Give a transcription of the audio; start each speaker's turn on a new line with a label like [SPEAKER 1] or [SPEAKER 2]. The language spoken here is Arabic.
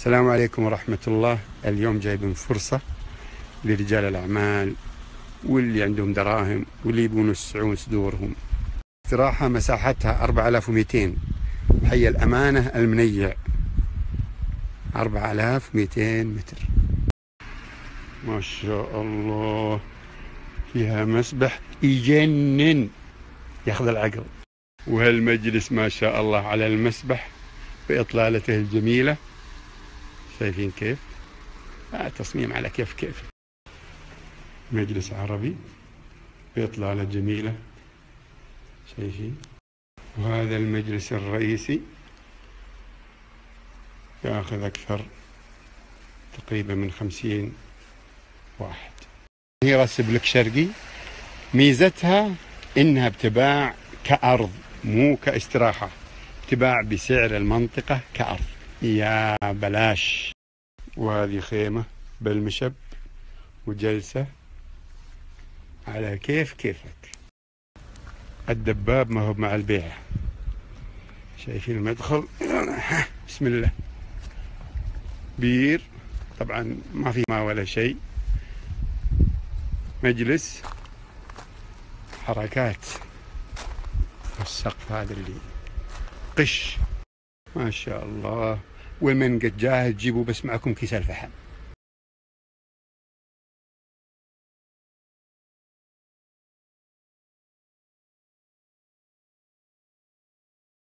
[SPEAKER 1] السلام عليكم ورحمة الله. اليوم جايبين فرصة لرجال الأعمال واللي عندهم دراهم واللي يبون يوسعون صدورهم. استراحة مساحتها 4200 حي الأمانة المنيع. 4200 متر. ما شاء الله. فيها مسبح يجنن. ياخذ العقل. وهالمجلس ما شاء الله على المسبح بإطلالته الجميلة. شايفين كيف؟ آه تصميم على كيف كيف. مجلس عربي بإطلالة جميلة. شايفين؟ وهذا المجلس الرئيسي يأخذ أكثر تقريبا من خمسين واحد. هي رسب شرقي. ميزتها إنها بتباع كأرض مو كاستراحة تباع بسعر المنطقة كأرض. يا بلاش. وهذه خيمة بالمشب وجلسة على كيف كيفك. الدباب ما هو مع البيع. شايفين المدخل؟ بسم الله. بير. طبعا ما في ما ولا شيء. مجلس. حركات. السقف هذا اللي قش. ما شاء الله. والمن قد جاهز جيبوا بس معكم كيس الفحم.